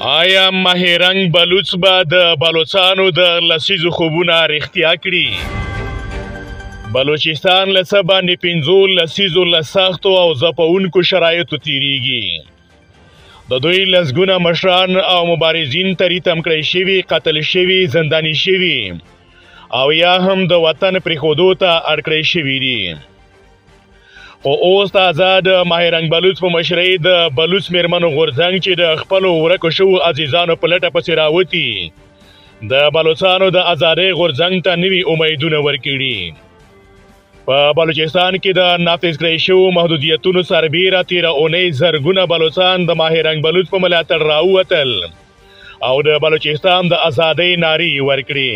آیا مهرنګ بلوچ به د بلوچستانو د لسیزو خوبونه رښتیا کړي بلوچستان له څه باندې پنځو لسیزو له سختو او ځپونکو شرایطو تیریږي د دوی لسګونه مشران او مبارزین تری تم کړی شوي قتل شوي زندانی شوي او یا هم د وطن پریښودو ته اړکړی شوي دي خو اوس د آزاد ماهرنګ بلوچ په مشرۍ د بلوچ میرمنو غورځنګ چې د خپلو ورکو شوو عزیزانو په لټه پسې راوتی د بلوچستانو د آزادۍ غورځنګ ته نوي امیدونه ورکړي په بلوچستان کې د نافذ کړی شوو محدودیتونو سربیره تیره اونۍ زرګونه بلوچستان د ماهرنګ بلوچ په ملاتړ راووتل او د بلوچستان د ازادۍ ناری ورکړي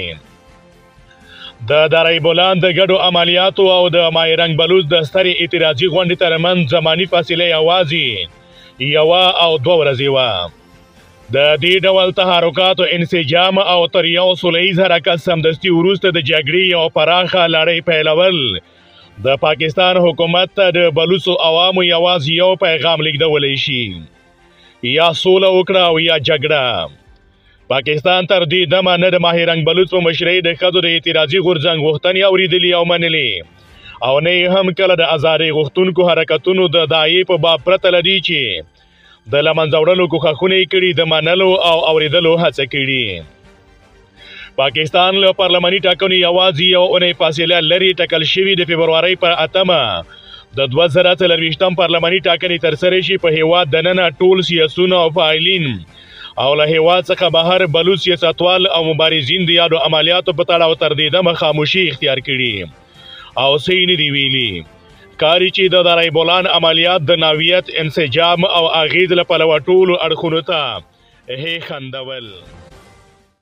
د دارای بولان د ګډو عملیاتو او د مایرنګ بلوز د سترې اعتراضي غونډې ترمنځ زماني فاصله یوازې یوه او دوه ورځې وه. د دې ډول تحرکاتو انسجام او تر یو سوله ییز حرکت سمدستي وروسته د جګړې یو پراخه لړۍ پیلول د پاکستان حکومت ته د بلوڅو عوامو یوازې یو پیغام لیږدولی شي. یا سوله وکړه او یا جګړه پاکستان تر دې دمه نه د ماه رنګ بلوچ په مشرۍ د ښځو د اعتراضي غورځنګ غوښتنې اورېدلي او منلې او نه هم کله د ازادۍ غوښتونکو حرکتونو د دایې په باب پرته لدی چې د لمنځه وړلو کوښښونه یې کړي د منلو او اورېدلو هڅه کړي پاکستان له پارلماني ټاکنو یوازې یو اونۍ فاصله لري ټاکل شوې د فبرورۍ پر اتمه د 2023م پارلماني ټاکنې ترسره شي په هیواد د ننه ټول سیاسونه او فعالین او له هیواد څخه بهر بلوچ سیاستوال او مبارزین د یادو عملیاتو په تړاو تر دې دمه خاموشي اختیار کړي او څه یې نه دي ویلي کاری چې د دارای بولان عملیات د ناویت انسجام او اغیز له پلوه ټولو اړخونو ته هې خندول